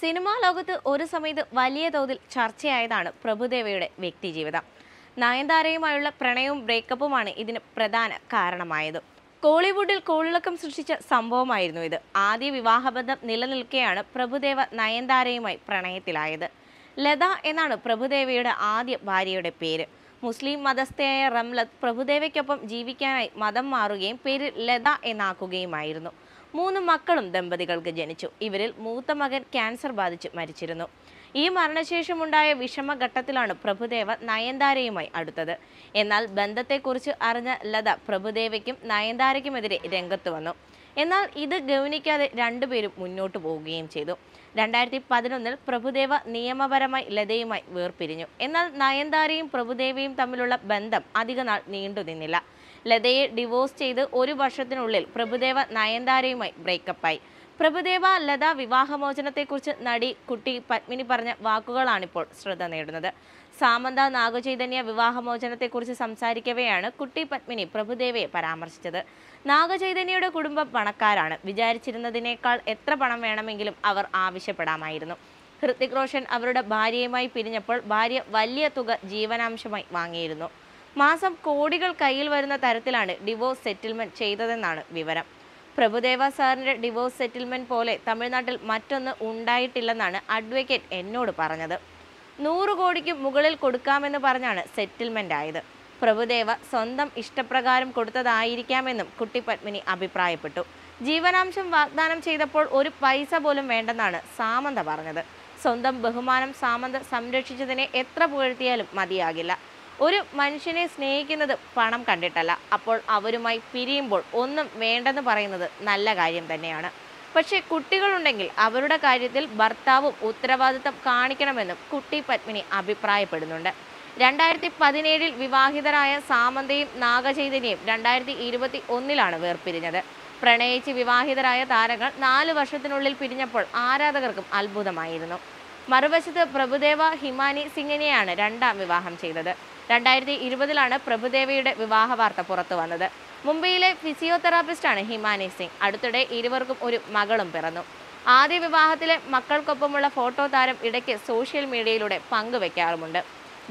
Cinema ലോകത്ത് ഒരു സമയത്ത് വലിയ തോതിൽ ചർച്ചയായതാണ് പ്രഭുദേവയുടെ വ്യക്തിജീവിതം. നയൻതാരയുമായുള്ള പ്രണയവും ബ്രേക്കപ്പുമാണ് ഇതിന് പ്രധാന കാരണമായത്. കോളിവുഡിൽ കോളിളക്കം സൃഷ്ടിച്ച സംഭവമായിരുന്നു ഇത്. ആദ്യ വിവാഹബന്ധം നിലനിൽക്കെയാണ് പ്രഭുദേവ നയൻതാരയുമായി പ്രണയത്തിലായത്. ലത എന്നാണ് പ്രഭുദേവയുടെ ആദ്യ ഭാര്യയുടെ പേര്. മുസ്ലിം മതസ്ഥയായ റംലത്ത് പ്രഭുദേവയ്ക്കൊപ്പം ജീവിക്കാനായി മതം മാറുകയും പേര് ലത എന്നാക്കുകയുമായിരുന്നു. മൂന്ന് മക്കളും ദമ്പതികൾക്ക് ജനിച്ചു. ഇവരിൽ മൂത്ത മകൻ ക്യാൻസർ ബാധിച്ച് മരിച്ചിരുന്നു. ഈ മരണശേഷമുണ്ടായ വിഷമഘട്ടത്തിലാണ് പ്രഭുദേവ നയൻതാരയുമായി അടുത്തത്. എന്നാൽ ബന്ധത്തെക്കുറിച്ച് അറിഞ്ഞ ലത പ്രഭുദേവയ്ക്കും നയൻതാരയ്ക്കുമെതിരെ രംഗത്ത് വന്നു. എന്നാൽ ഇത് ഗൗനിക്കാതെ രണ്ടുപേരും മുന്നോട്ട് പോവുകയും ചെയ്തു. രണ്ടായിരത്തി പതിനൊന്നിൽ പ്രഭുദേവ നിയമപരമായി ലതയുമായി വേർപിരിഞ്ഞു. എന്നാൽ നയൻതാരയും പ്രഭുദേവയും തമ്മിലുള്ള ബന്ധം അധികനാൾ നീണ്ടുനിന്നില്ല. ലതയെ ഡിവോഴ്സ് ചെയ്ത് ഒരു വർഷത്തിനുള്ളിൽ പ്രഭുദേവ നയൻതാരയുമായി ബ്രേക്കപ്പായി പ്രഭുദേവ ലത വിവാഹമോചനത്തെക്കുറിച്ച് നടി കുട്ടി പത്മിനി പറഞ്ഞ വാക്കുകളാണിപ്പോൾ ശ്രദ്ധ നേടുന്നത്. സാമന്ത നാഗചൈതന്യ വിവാഹമോചനത്തെക്കുറിച്ച് സംസാരിക്കവെയാണ് കുട്ടി പത്മിനി പ്രഭുദേവയെ പരാമർശിച്ചത്. നാഗചൈതന്യയുടെ കുടുംബം പണക്കാരാണ്. വിചാരിച്ചിരുന്നതിനേക്കാൾ എത്ര പണം വേണമെങ്കിലും അവർ ആവശ്യപ്പെടാമായിരുന്നു. ഹൃത്തിക് റോഷൻ അവരുടെ ഭാര്യയുമായി പിരിഞ്ഞപ്പോൾ ഭാര്യ വലിയ തുക ജീവനാംശമായി വാങ്ങിയിരുന്നു. മാസം കോടികൾ കയ്യിൽ വരുന്ന തരത്തിലാണ് ഡിവോഴ്സ് സെറ്റിൽമെന്റ് ചെയ്തതെന്നാണ് വിവരം. പ്രഭുദേവ സാറിന്റെ ഡിവോഴ്സ് സെറ്റിൽമെന്റ് പോലെ തമിഴ്നാട്ടിൽ മറ്റൊന്ന് ഉണ്ടായിട്ടില്ലെന്നാണ് അഡ്വക്കേറ്റ് എന്നോട് പറഞ്ഞത്. നൂറ് കോടിക്ക് മുകളിൽ കൊടുക്കാമെന്ന് പറഞ്ഞാണ് സെറ്റിൽമെന്റ് ആയത്. പ്രഭുദേവ സ്വന്തം ഇഷ്ടപ്രകാരം കൊടുത്തതായിരിക്കാമെന്നും കുട്ടി പത്മിനി അഭിപ്രായപ്പെട്ടു. ജീവനാംശം വാഗ്ദാനം ചെയ്തപ്പോൾ ഒരു പൈസ പോലും വേണ്ടെന്നാണ് സാമന്ത പറഞ്ഞത്. സ്വന്തം ബഹുമാനം സാമന്ത സംരക്ഷിച്ചതിനെ എത്ര പുകഴ്ത്തിയാലും മതിയാകില്ല. ഒരു മനുഷ്യനെ സ്നേഹിക്കുന്നത് പണം കണ്ടിട്ടല്ല. അപ്പോൾ അവരുമായി പിരിയുമ്പോൾ ഒന്നും വേണ്ടെന്ന് പറയുന്നത് നല്ല കാര്യം തന്നെയാണ്. പക്ഷേ കുട്ടികളുണ്ടെങ്കിൽ അവരുടെ കാര്യത്തിൽ ഭർത്താവും ഉത്തരവാദിത്തം കാണിക്കണമെന്നും കുട്ടി പത്മിനി അഭിപ്രായപ്പെടുന്നുണ്ട്. രണ്ടായിരത്തി പതിനേഴിൽ വിവാഹിതരായ സാമന്തയും നാഗചൈതന്യയും രണ്ടായിരത്തി ഇരുപത്തി ഒന്നിലാണ് വേർപിരിഞ്ഞത്. പ്രണയിച്ച് വിവാഹിതരായ താരങ്ങൾ നാലു വർഷത്തിനുള്ളിൽ പിരിഞ്ഞപ്പോൾ ആരാധകർക്കും അത്ഭുതമായിരുന്നു. മറുവശത്ത് പ്രഭുദേവ ഹിമാനി സിംഗിനെയാണ് രണ്ടാം വിവാഹം ചെയ്തത്. രണ്ടായിരത്തി ഇരുപതിലാണ് പ്രഭുദേവയുടെ വിവാഹ വാർത്ത പുറത്തു വന്നത്. മുംബൈയിലെ ഫിസിയോതെറാപ്പിസ്റ്റാണ് ഹിമാനി സിംഗ്. അടുത്തിടെ ഇരുവർക്കും ഒരു മകളും പിറന്നു. ആദ്യ വിവാഹത്തിലെ മക്കൾക്കൊപ്പമുള്ള ഫോട്ടോ താരം ഇടയ്ക്ക് സോഷ്യൽ മീഡിയയിലൂടെ പങ്കുവെക്കാറുമുണ്ട്.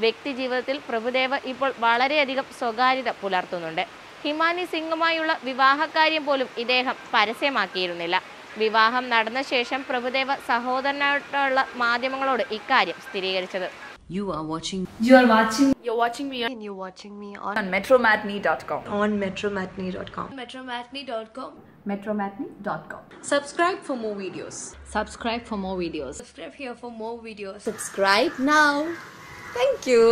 വ്യക്തി ജീവിതത്തിൽ പ്രഭുദേവ ഇപ്പോൾ വളരെയധികം സ്വകാര്യത പുലർത്തുന്നുണ്ട്. ഹിമാനി സിംഗുമായുള്ള വിവാഹകാര്യം പോലും ഇദ്ദേഹം പരസ്യമാക്കിയിരുന്നില്ല. വിവാഹം നടന്ന ശേഷം പ്രഭുദേവ സഹോദരനായിട്ടുള്ള മാധ്യമങ്ങളോട് ഇക്കാര്യം സ്ഥിരീകരിച്ചത് You are watching You are watching You're watching me on and you're watching me on, on metromatney.com. on metromatney.com. Metromatney.com. metromatney.com. subscribe for more videos. Subscribe for more videos. Subscribe here for more videos. Subscribe now. Thank you.